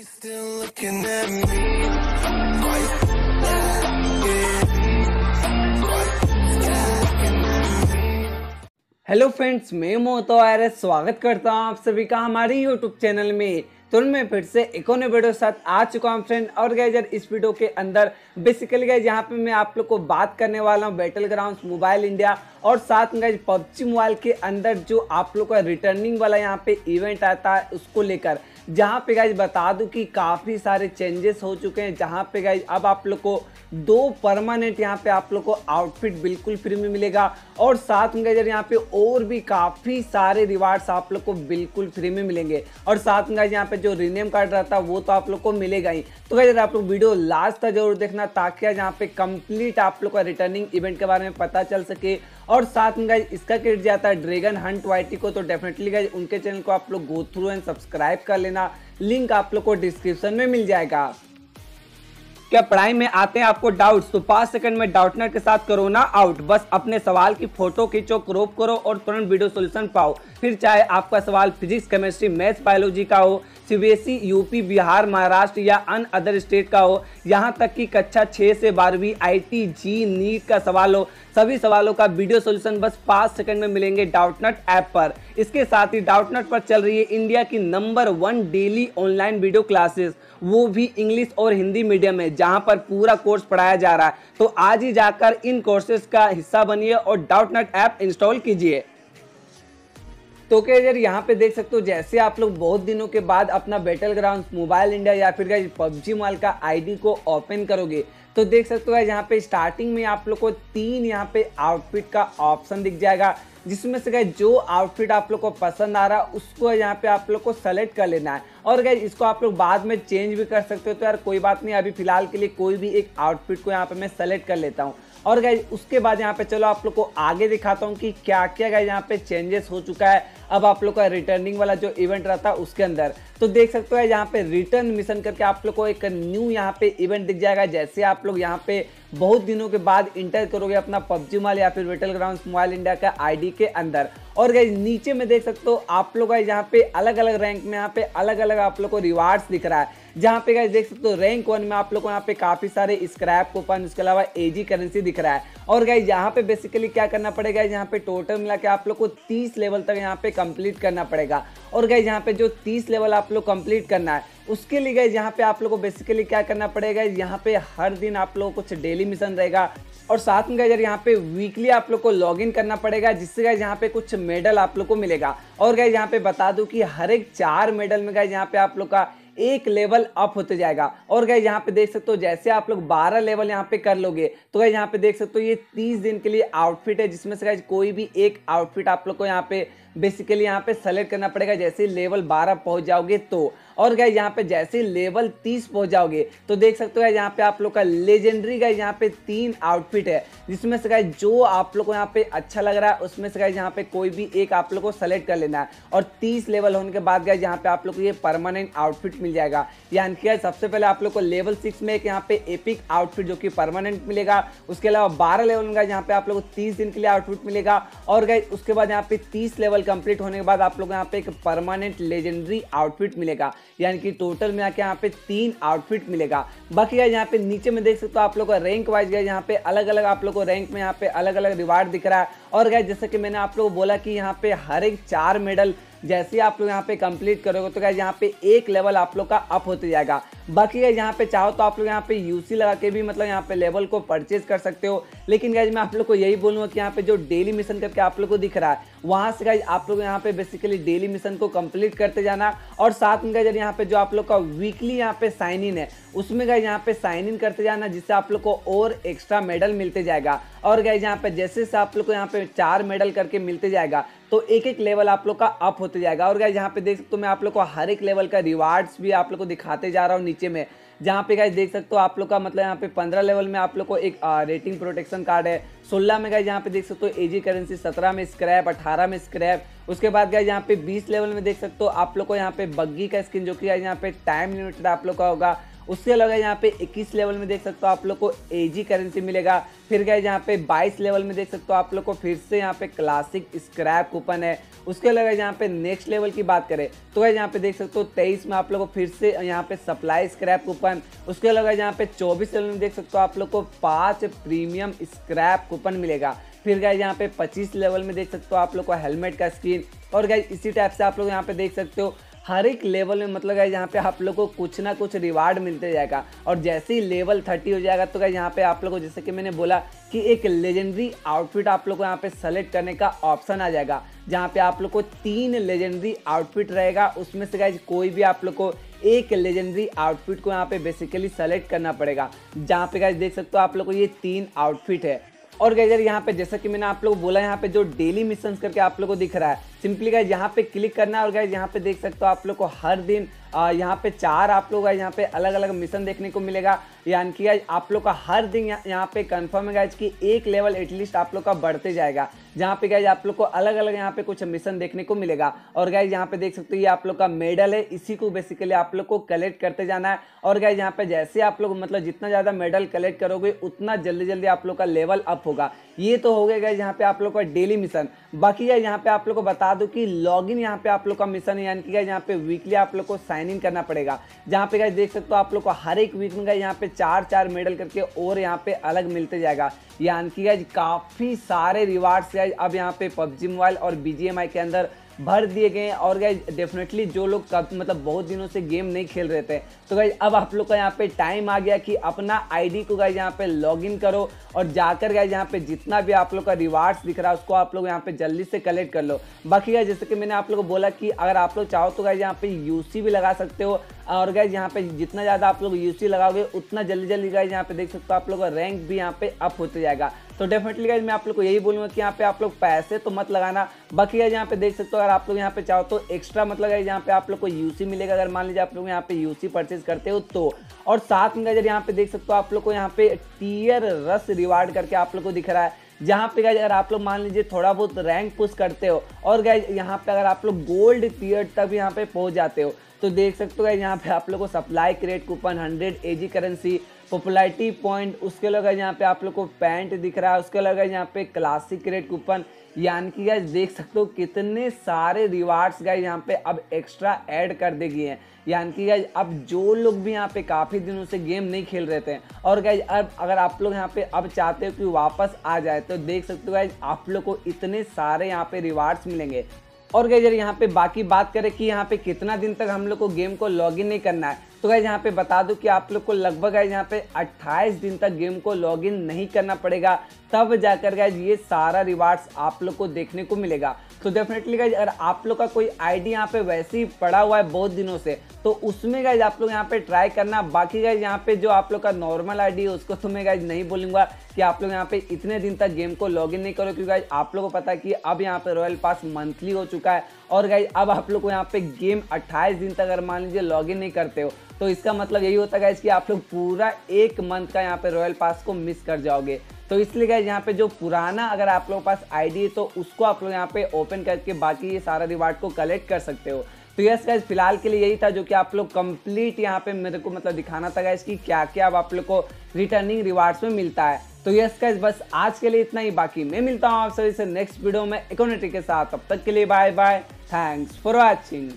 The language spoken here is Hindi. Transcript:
हेलो फ्रेंड्स मैं मोतो आयरस स्वागत करता हूँ आप सभी का हमारे यूट्यूब चैनल में। तो मैं फिर से एक नए वीडियो साथ आ चुका हूँ फ्रेंड और गए यार, इस वीडियो के अंदर बेसिकली गए यहाँ पे मैं आप लोग को बात करने वाला हूँ बैटल ग्राउंड मोबाइल इंडिया और साथ में गए पबजी मोबाइल के अंदर जो आप लोग का रिटर्निंग वाला यहाँ पे इवेंट आता है, उसको लेकर। जहाँ पे गाइज़ बता दूँ कि काफ़ी सारे चेंजेस हो चुके हैं, जहाँ पे गाइज़ अब आप लोग को दो परमानेंट यहाँ पे आप लोग को आउटफिट बिल्कुल फ्री में मिलेगा। और साथ में गाइज़ यहाँ पे और भी काफ़ी सारे रिवार्ड्स आप लोग को बिल्कुल फ्री में मिलेंगे। और साथ में गाइज़ यहाँ पे जो रिनेम कार्ड रहता है, वो तो आप लोग को मिलेगा ही। तो गाइज़ आप लोग वीडियो लास्ट तक ज़रूर देखना ताकि आज यहाँ पे कंप्लीट आप लोग का रिटर्निंग इवेंट के बारे में पता चल सके। और साथ में गाइज़ इसका क्रेडिट जाता है ड्रैगन हंट वाइटी को तो डेफिनेटली गाइज़ उनके चैनल को आप लोग गो थ्रू एंड सब्सक्राइब कर लेना। लिंक आप लोग को डिस्क्रिप्शन में मिल जाएगा। क्या पढ़ाई में आते हैं आपको डाउट तो पाँच सेकंड में डाउटनर के साथ करो ना आउट बस अपने सवाल की फ़ोटो खींचो क्रोप करो और तुरंत वीडियो सोल्यूशन पाओ। फिर चाहे आपका सवाल फिजिक्स केमिस्ट्री मैथ्स बायोलॉजी का हो सीबीएसई यूपी, बिहार, महाराष्ट्र या अन्य अदर स्टेट का हो। यहाँ तक कि कक्षा छः से बारहवीं आईटी जी नीट का सवाल हो। सभी सवालों का वीडियो सोल्यूशन बस पाँच सेकंड में मिलेंगे डाउटनट ऐप पर। इसके साथ ही डाउटनट पर चल रही है इंडिया की number one daily online video classes वो भी इंग्लिश और हिंदी मीडियम में जहाँ पर पूरा कोर्स पढ़ाया जा रहा है। तो आज ही जाकर इन कोर्सेज का हिस्सा बनिए और डाउटनट ऐप इंस्टॉल कीजिए। तो क्या यार, यहाँ पे देख सकते हो, जैसे आप लोग बहुत दिनों के बाद अपना बैटल ग्राउंड मोबाइल इंडिया या फिर पबजी मॉल का आईडी को ओपन करोगे तो देख सकते हो यहाँ पे स्टार्टिंग में आप लोग को तीन यहाँ पे आउटफिट का ऑप्शन दिख जाएगा, जिसमें से गए जो आउटफिट आप लोग को पसंद आ रहा है उसको यहाँ पे आप लोग को सेलेक्ट कर लेना है। और गए इसको आप लोग बाद में चेंज भी कर सकते हो तो यार कोई बात नहीं, अभी फ़िलहाल के लिए कोई भी एक आउटफिट को यहाँ पे मैं सेलेक्ट कर लेता हूँ। और गए उसके बाद यहाँ पे चलो आप लोग को आगे दिखाता हूँ कि क्या क्या गए यहाँ पे चेंजेस हो चुका है। अब आप लोग का रिटर्निंग वाला जो इवेंट रहता है उसके अंदर। तो देख सकते हो यहाँ पे रिटर्न मिशन करके आप लोग को एक न्यू यहाँ पे इवेंट दिख जाएगा। जैसे आप लोग यहाँ पे बहुत दिनों के बाद इंटर करोगे अपना पबजी माल या फिर बैटल ग्राउंड मोबाइल इंडिया का आईडी के अंदर। और गई नीचे में देख सकते हो आप लोग यहाँ पे अलग अलग रैंक में यहाँ पे अलग अलग आप लोग को रिवार्ड्स दिख रहा है। जहाँ पे गाइज़ देख सकते हो रैंक वन में आप लोग को यहाँ पे काफ़ी सारे स्क्रैप कूपन उसके अलावा एजी करेंसी दिख रहा है। और गाइज़ यहाँ पे बेसिकली क्या करना पड़ेगा? यहाँ पे टोटल मिला के आप लोग को 30 लेवल तक यहाँ पे कंप्लीट करना पड़ेगा और गाइज़ यहाँ पे जो 30 लेवल आप लोग कंप्लीट करना है उसके लिए गाइज़ यहाँ पे आप लोग को बेसिकली क्या करना पड़ेगा यहाँ पे हर दिन आप लोग को कुछ डेली मिशन रहेगा और साथ में गाइज़ यहाँ पे वीकली आप लोग को लॉगिन करना पड़ेगा जिससे गाइज़ यहाँ पे कुछ मेडल आप लोग को मिलेगा और गाइज़ यहाँ पे बता दूँ कि हर एक चार मेडल में गाइज़ यहाँ पे आप लोग का एक लेवल अप होते जाएगा और गाइज़ यहाँ पे देख सकते हो जैसे आप लोग 12 लेवल यहाँ पे कर लोगे तो गाइज़ यहाँ पे देख सकते हो ये 30 दिन के लिए आउटफिट है जिसमें से गाइज़ कोई भी एक आउटफिट आप लोग को यहाँ पे बेसिकली यहाँ पे सेलेक्ट करना पड़ेगा जैसे लेवल 12 पहुँच जाओगे तो और गाइज़ यहाँ पे जैसे लेवल 30 पहुँच जाओगे तो देख सकते हो यहाँ पे आप लोग का लेजेंडरी गाइज़ यहाँ पे तीन आउटफिट है जिसमें से गाइज़ जो आप लोग को यहाँ पे अच्छा लग रहा है उसमें से गाइज़ यहाँ पे कोई भी एक आप लोग को सेलेक्ट कर लेना है और तीस लेवल होने के बाद गाइज़ यहाँ पे आप लोग को ये परमानेंट आउटफिट मिल जाएगा यानी कि सबसे पहले आप लोग को लेवल सिक्स में एक यहाँ पे एपिक आउटफिट जो कि परमानेंट मिलेगा उसके अलावा बारह लेवल में यहाँ पे आप लोग को तीस दिन के लिए आउटफिट मिलेगा और गाइज़ उसके बाद यहाँ पे तीस लेवल कंप्लीट होने के बाद आप लोग यहाँ पे एक परमानेंट लेजेंडरी आउटफिट मिलेगा। यानी कि टोटल में आके यहाँ पे तीन आउटफिट मिलेगा। बाकी यहाँ पे नीचे में देख सकते हो आप लोग का रैंक वाइज गया यहाँ पे अलग अलग आप लोग को रैंक में यहाँ पे अलग अलग रिवार्ड दिख रहा है। और गया जैसे कि मैंने आप लोग बोला कि यहाँ पे हर एक चार मेडल जैसे ही आप लोग यहाँ पे कंप्लीट करोगे तो क्या यहाँ पे एक लेवल आप लोग का अप होते जाएगा बाकी गाइज़ यहाँ पे चाहो तो आप लोग यहाँ पे यूसी लगा के भी मतलब यहाँ पे लेवल को परचेज कर सकते हो लेकिन गाइज़ मैं आप लोग को यही बोलूँगा कि यहाँ पे जो डेली मिशन करके आप लोग को दिख रहा है वहाँ से गाइज़ आप लोग यहाँ पे बेसिकली डेली मिशन को कंप्लीट करते जाना और साथ में गाइज़ यहाँ पे जो आप लोग का वीकली यहाँ पे साइन इन है उसमें गाइज़ यहाँ पे साइन इन करते जाना जिससे आप लोग को और एक्स्ट्रा मेडल मिलते जाएगा और गाइज़ यहाँ पे जैसे से आप लोग को यहाँ पे चार मेडल करके मिलते जाएगा तो एक एक लेवल आप लोग का अप होते जाएगा। और गाइज़ यहाँ पे देख सकते हो मैं आप लोग को हर एक लेवल का रिवार्ड्स भी आप लोग को दिखाते जा रहा हूँ नीचे में। जहाँ पे गाइज़ देख सकते हो आप लोग का मतलब यहाँ पे पंद्रह लेवल में आप लोग को एक रेटिंग प्रोटेक्शन कार्ड है। सोलह में गाइज़ यहाँ पे देख सकते हो एजी करेंसी सत्रह में स्क्रैप अठारह में स्क्रैप उसके बाद गाइज़ यहाँ पे बीस लेवल में देख सकते हो आप लोग को यहाँ पे बग्गी का स्किन जो कि यहाँ पे टाइम लिमिटेड आप लोग का होगा। उसके अलावा यहाँ पे 21 लेवल में देख सकते हो आप लोग को एजी करेंसी मिलेगा। फिर गए यहाँ पे 22 लेवल में देख सकते हो आप लोग को फिर से यहाँ पे क्लासिक स्क्रैप कूपन है। उसके अलावा यहाँ पे नेक्स्ट लेवल की बात करें तो यहाँ पे देख सकते हो तेईस में आप लोग को फिर से यहाँ पे सप्लाई स्क्रैप कूपन उसके अलावा यहाँ पे चौबीस लेवल में देख सकते हो आप लोग को पाँच प्रीमियम स्क्रैप कूपन मिलेगा। फिर गए यहाँ पे 25 लेवल में देख सकते हो आप लोग को हेलमेट का स्क्रीन और गए इसी टाइप से आप लोग यहाँ पे देख सकते हो हर एक लेवल में मतलब गाइज़ यहाँ पे आप लोग को कुछ ना कुछ रिवार्ड मिलते जाएगा। और जैसे ही लेवल थर्टी हो जाएगा तो गाइज़ यहाँ पे आप लोग को, जैसे कि मैंने बोला कि एक लेजेंडरी आउटफिट आप लोग को यहाँ पे सेलेक्ट करने का ऑप्शन आ जाएगा, जहाँ पे आप लोग को तीन लेजेंडरी आउटफिट रहेगा। उसमें से गाइज़ कोई भी आप लोग को एक लेजेंडरी आउटफिट को यहाँ पे बेसिकली सेलेक्ट करना पड़ेगा। जहाँ पे गाइज़ देख सकते हो आप लोग को ये तीन आउटफिट है। और गैजर यहाँ पे जैसा कि मैंने आप लोग बोला, यहाँ पे जो डेली मिशन करके आप लोग को दिख रहा है सिंपली गाइज़ यहाँ पे क्लिक करना है और गाइज़ यहाँ पे देख सकते हो आप लोग को हर दिन यहाँ पे चार आप लोग यहाँ पे अलग अलग मिशन देखने को मिलेगा यानी कि गाइज़ आप लोग का हर दिन यहाँ पे कंफर्म है गाइज़ कि एक लेवल एटलीस्ट आप लोग का बढ़ते जाएगा जहाँ पे गाइज़ आप लोग को अलग अलग यहाँ पे कुछ मिशन देखने को मिलेगा और गाइज़ यहाँ पे देख सकते हो ये आप लोग का मेडल है इसी को बेसिकली आप लोग को कलेक्ट करते जाना है और गाइज़ यहाँ पे जैसे आप लोग मतलब जितना ज़्यादा मेडल कलेक्ट करोगे उतना जल्दी जल्दी आप लोग का लेवल अप होगा ये तो हो गया गाइज़ यहाँ पे आप लोग का डेली मिशन बाकी गाइज़ यहाँ पे आप लोग को बता दो कि लॉगिन यहाँ पे आप लोग का मिशन यानी कि यहाँ पे वीकली आप लोग को साइन इन करना पड़ेगा। जहाँ पे गाइज़ देख सकते हो आप लोग को हर एक वीक में गाइज़ यहाँ पे चार चार मेडल करके और यहाँ पे अलग मिलते जाएगा। यानी कि गाइज़ काफ़ी सारे रिवार्ड्स अब यहाँ पे पबजी मोबाइल और बीजीएमआई के अंदर भर दिए गए हैं। और गाइज़ डेफिनेटली जो लोग कब मतलब बहुत दिनों से गेम नहीं खेल रहे थे। तो गाइज़ अब आप लोग का यहाँ पे टाइम आ गया कि अपना आईडी को गाइज़ यहाँ पे लॉगिन करो। और जाकर गाइज़ यहाँ पे जितना भी आप लोग का रिवार्ड्स दिख रहा है, उसको आप लोग यहाँ पे जल्दी से कलेक्ट कर लो। बाकी गाइज़ जैसे कि मैंने आप लोग को बोला कि अगर आप लोग चाहो तो गाइज़ यहाँ पे यूसी भी लगा सकते हो। और गाइज़ यहाँ पे जितना ज़्यादा आप लोग यूसी लगाओगे उतना जल्दी जल्दी गाइज़ यहाँ पे देख सकते हो आप लोग का रैंक भी यहाँ पे अप होते जाएगा तो डेफिनेटली गाइज़ मैं आप लोग को यही बोलूँगा कि यहाँ पे आप लोग पैसे तो मत लगाना बाकी यहाँ पे देख सकते हो अगर आप लोग यहाँ पे चाहो तो एक्स्ट्रा मतलब गाइज़ यहाँ पे आप लोग को यूसी मिलेगा अगर मान लीजिए आप लोग यहाँ पे यूसी परचेज करते हो तो और साथ में गाइज़ यहाँ पे देख सकते हो आप लोग को यहाँ पे टीयर रस रिवार्ड करके आप लोग को दिख रहा है जहाँ पे गाइज़ अगर आप लोग मान लीजिए थोड़ा बहुत रैंक पुश करते हो और गाइज़ यहाँ पे अगर आप लोग गोल्ड टीयर तक यहाँ पे पहुँच जाते हो तो देख सकते हो यहाँ पे आप लोग को supply crate coupon hundred AG currency popularity point उसके अलावा यहाँ पे आप लोग को पैंट दिख रहा है, उसके अलावा यहाँ पे क्लासिक रेट कूपन यानी कि गाइज़ देख सकते हो कितने सारे रिवार्ड्स गाइज़ यहाँ पे अब एक्स्ट्रा ऐड कर दे गए हैं। यानी कि गाइज़ अब जो लोग भी यहाँ पे काफ़ी दिनों से गेम नहीं खेल रहे थे, और गाइज़ अब अगर आप लोग यहाँ पे अब चाहते हो कि वापस आ जाए तो देख सकते हो गाइज़ आप लोग को इतने सारे यहाँ पे रिवार्ड्स मिलेंगे। और गई यहाँ पे बाकी बात करें कि यहाँ पे कितना दिन तक हम लोग को गेम को लॉगिन नहीं करना है। तो गाइज़ यहाँ पे बता दूँ कि आप लोग को लगभग गाइज़ यहाँ पे 28 दिन तक गेम को लॉगिन नहीं करना पड़ेगा। तब जाकर गाइज़ ये सारा रिवार्ड्स आप लोग को देखने को मिलेगा। तो डेफिनेटली गाइज़ अगर आप लोग का कोई आईडी यहाँ पे वैसे ही पड़ा हुआ है बहुत दिनों से तो उसमें गाइज़ आप लोग यहाँ पे ट्राई करना। बाकी गाइज़ यहाँ पे जो आप लोग का नॉर्मल आईडी है, उसको तो मैं गाइज़ नहीं बोलूँगा कि आप लोग यहाँ पे इतने दिन तक गेम को लॉगिन नहीं करो, क्योंकि गाइज़ आप लोग को पता है कि अब यहाँ पे रॉयल पास मंथली हो चुका है। और गाइज़ अब आप लोग को यहाँ पे गेम 28 दिन तक अगर मान लीजिए लॉगिन नहीं करते हो तो इसका मतलब यही होता है कि आप लोग पूरा एक मंथ का यहाँ पे रॉयल पास को मिस कर जाओगे। तो इसलिए गाइज़ यहाँ पे जो पुराना अगर आप लोगों के पास आईडी है तो उसको आप लोग यहाँ पे ओपन करके बाकी ये सारा रिवार्ड को कलेक्ट कर सकते हो। तो यस गाइज़ फ़िलहाल के लिए यही था जो कि आप लोग कंप्लीट यहाँ पे मेरे को मतलब दिखाना था गाइज़ कि क्या क्या अब आप लोग को रिटर्निंग रिवार्ड्स में मिलता है। तो यस गाइज़ बस आज के लिए इतना ही। बाकी मैं मिलता हूँ आप सभी से नेक्स्ट वीडियो में इकोनिटी के साथ। तब तक के लिए bye bye thanks for watching